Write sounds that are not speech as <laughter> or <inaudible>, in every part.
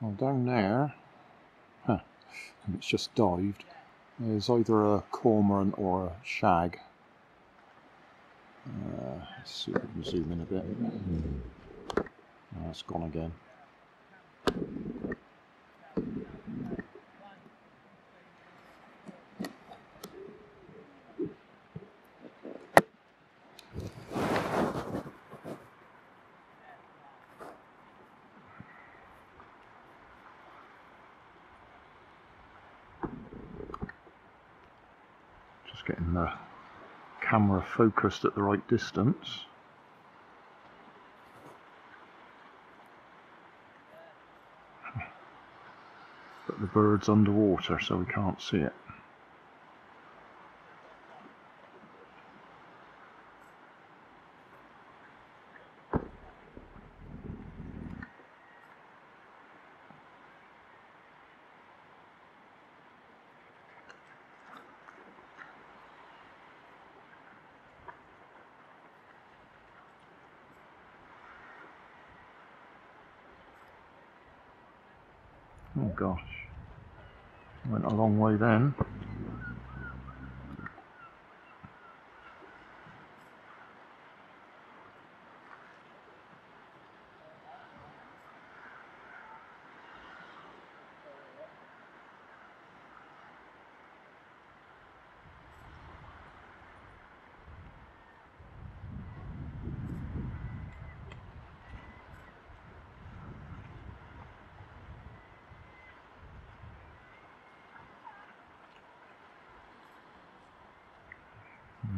Well, down there, huh, it's just dived, there's either a cormorant or a shag. Uh, let's see if we can zoom in a bit. Oh, it's gone again. Getting the camera focused at the right distance. But the bird's underwater so we can't see it. Oh gosh. Went a long way then.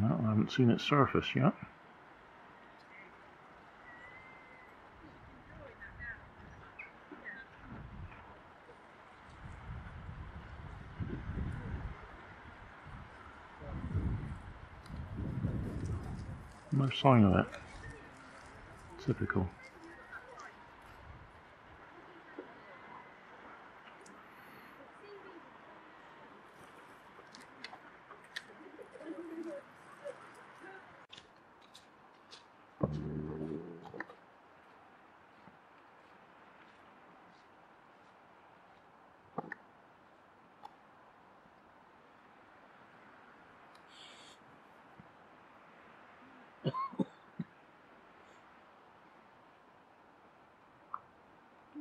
No, I haven't seen it surface yet. No sign of it. Typical.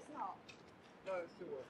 it's not. No, it still was.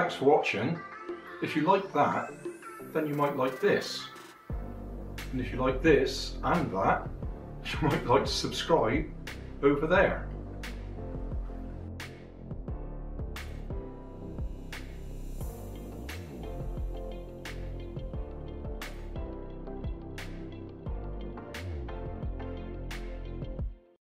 Thanks for watching. If you like that, then you might like this. And if you like this and that, <laughs> you might like to subscribe over there.